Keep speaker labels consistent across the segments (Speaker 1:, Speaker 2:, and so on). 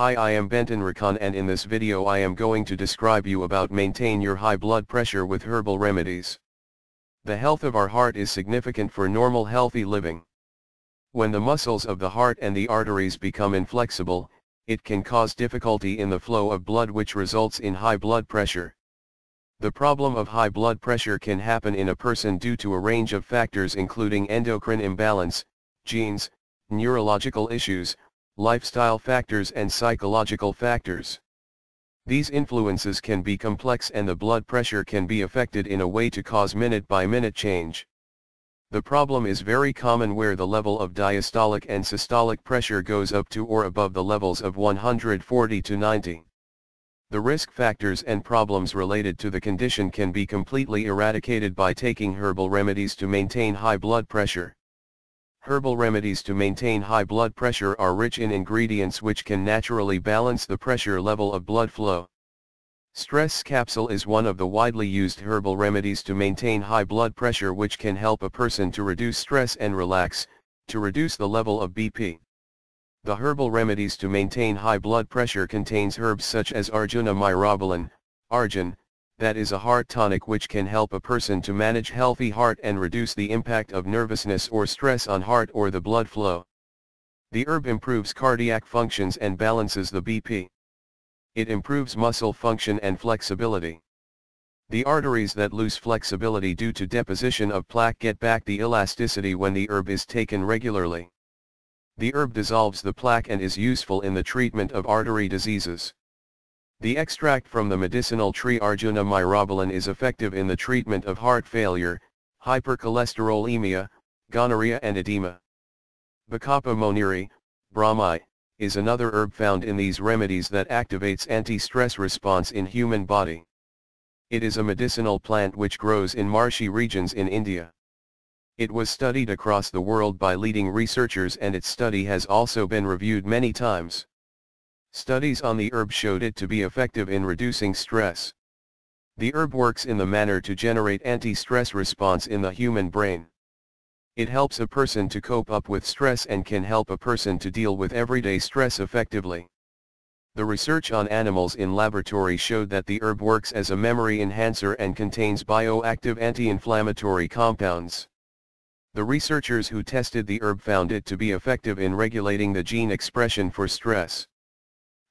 Speaker 1: Hi I am Benton Recon and in this video I am going to describe you about maintain your high blood pressure with herbal remedies. The health of our heart is significant for normal healthy living. When the muscles of the heart and the arteries become inflexible, it can cause difficulty in the flow of blood which results in high blood pressure. The problem of high blood pressure can happen in a person due to a range of factors including endocrine imbalance, genes, neurological issues, lifestyle factors and psychological factors. These influences can be complex and the blood pressure can be affected in a way to cause minute-by-minute -minute change. The problem is very common where the level of diastolic and systolic pressure goes up to or above the levels of 140 to 90. The risk factors and problems related to the condition can be completely eradicated by taking herbal remedies to maintain high blood pressure. Herbal remedies to maintain high blood pressure are rich in ingredients which can naturally balance the pressure level of blood flow. Stresx capsule is one of the widely used herbal remedies to maintain high blood pressure which can help a person to reduce stress and relax, to reduce the level of BP. The herbal remedies to maintain high blood pressure contains herbs such as Arjuna myrobalan, Arjun, that is a heart tonic which can help a person to manage healthy heart and reduce the impact of nervousness or stress on heart or the blood flow. The herb improves cardiac functions and balances the BP. It improves muscle function and flexibility. The arteries that lose flexibility due to deposition of plaque get back the elasticity when the herb is taken regularly. The herb dissolves the plaque and is useful in the treatment of artery diseases. The extract from the medicinal tree Arjuna myrobalan is effective in the treatment of heart failure, hypercholesterolemia, gonorrhea and edema. Bacopa monnieri, Brahmi, is another herb found in these remedies that activates anti-stress response in human body. It is a medicinal plant which grows in marshy regions in India. It was studied across the world by leading researchers and its study has also been reviewed many times. Studies on the herb showed it to be effective in reducing stress. The herb works in the manner to generate anti-stress response in the human brain. It helps a person to cope up with stress and can help a person to deal with everyday stress effectively. The research on animals in laboratory showed that the herb works as a memory enhancer and contains bioactive anti-inflammatory compounds. The researchers who tested the herb found it to be effective in regulating the gene expression for stress.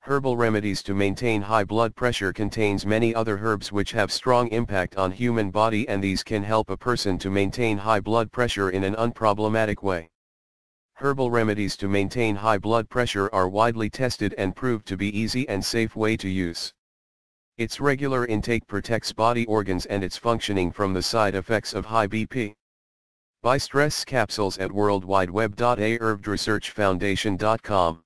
Speaker 1: Herbal remedies to maintain high blood pressure contains many other herbs which have strong impact on human body and these can help a person to maintain high blood pressure in an unproblematic way. Herbal remedies to maintain high blood pressure are widely tested and proved to be easy and safe way to use. Its regular intake protects body organs and its functioning from the side effects of high BP. Buy Stresx capsules at worldwideweb.ayurvedresearchfoundation.com.